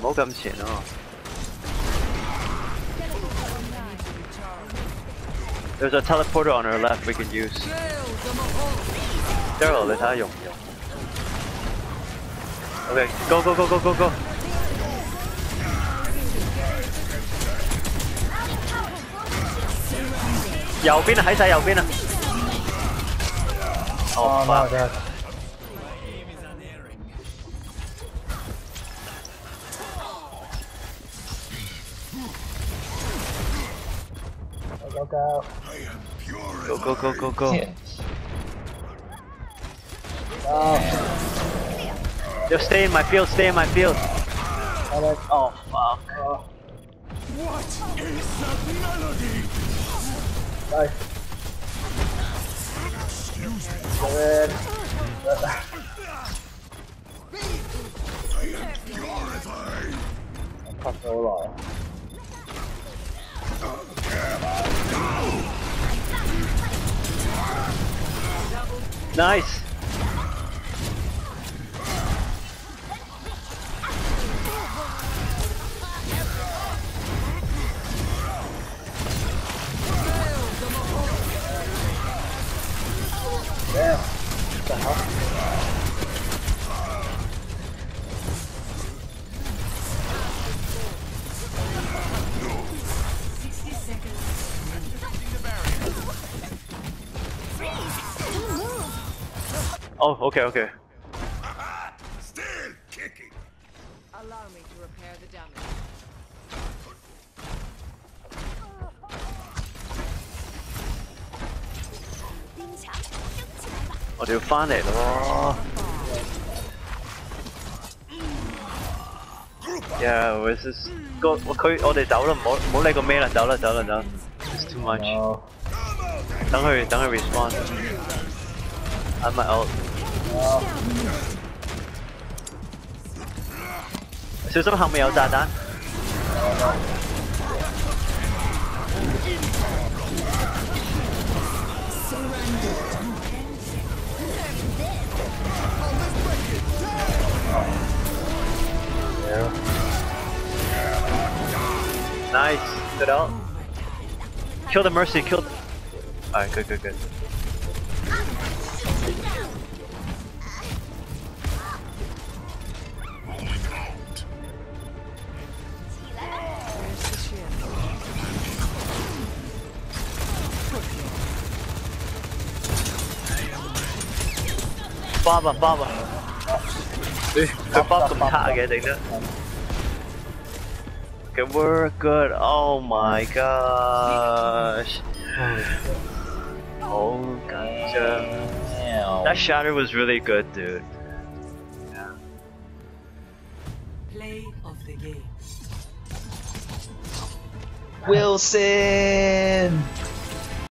唔好咁前啊！ There's a teleporter on our left we can use. Daryl，你睇下用唔用？OK，go go go go go go。右边啊，喺晒右边啊！哦 Oh no, fuck！ Look out. Go, go, go, go, go. Yeah. Oh. Just stay in my field, stay in my field. Oh, fuck. Oh. What is that melody? Nice. Excuse me. Good. I am purified. I'm Nice. Oh, okay, okay. Still kicking. Allow me to repair the damage. 我哋要翻嚟咯。Yeah, this is 个佢我哋走啦，唔好唔好理个咩啦，走啦走啦走啦。It's too much。 No. 等佢等佢 respond。I might ult。 No. 小心后面有炸弹。 Yeah. Nice. Good ult. Kill the mercy. Kill. The... Alright, good, good, good. Baba, Baba. Bob up. They're Bob the target, I think. Okay, we're good. Oh my gosh. Oh, gotcha. That shatter was really good, dude. Yeah. Play of. Wilson!